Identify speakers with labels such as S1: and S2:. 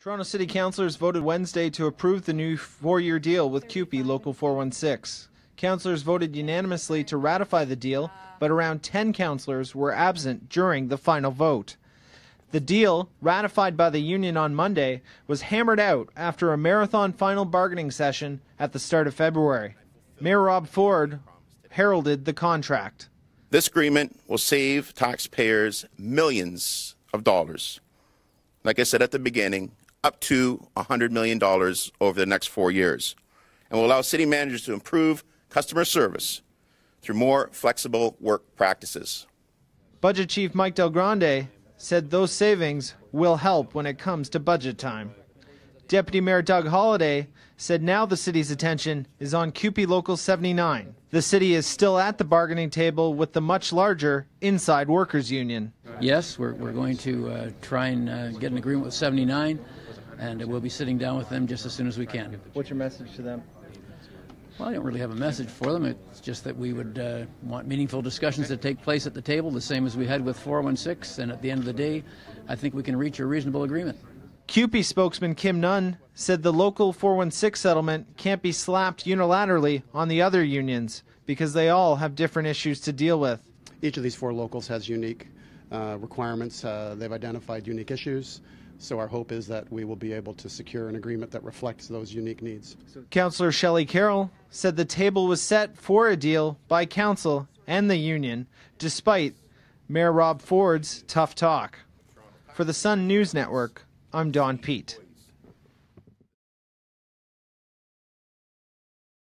S1: Toronto City Councillors voted Wednesday to approve the new four year deal with CUPE Local 416. Councillors voted unanimously to ratify the deal, but around 10 councillors were absent during the final vote. The deal, ratified by the union on Monday, was hammered out after a marathon final bargaining session at the start of February. Mayor Rob Ford heralded the contract.
S2: This agreement will save taxpayers millions of dollars. Like I said at the beginning, up to $100 million over the next four years and will allow city managers to improve customer service through more flexible work practices.
S1: Budget Chief Mike Del Grande said those savings will help when it comes to budget time. Deputy Mayor Doug Holyday said now the city's attention is on CUPE Local 79. The city is still at the bargaining table with the much larger Inside Workers Union.
S3: Yes, we're, we're going to uh, try and uh, get an agreement with 79 and we'll be sitting down with them just as soon as we can.
S1: What's your message to them?
S3: Well, I don't really have a message for them. It's just that we would uh, want meaningful discussions to take place at the table, the same as we had with 416. And at the end of the day, I think we can reach a reasonable agreement.
S1: CUPE spokesman Cim Nunn said the local 416 settlement can't be slapped unilaterally on the other unions because they all have different issues to deal with.
S4: Each of these four locals has unique requirements. Uh, they've identified unique issues. So our hope is that we will be able to secure an agreement that reflects those unique needs.
S1: Councillor Shelley Carroll said the table was set for a deal by council and the union, despite Mayor Rob Ford's tough talk. For the Sun News Network, I'm Don Peat.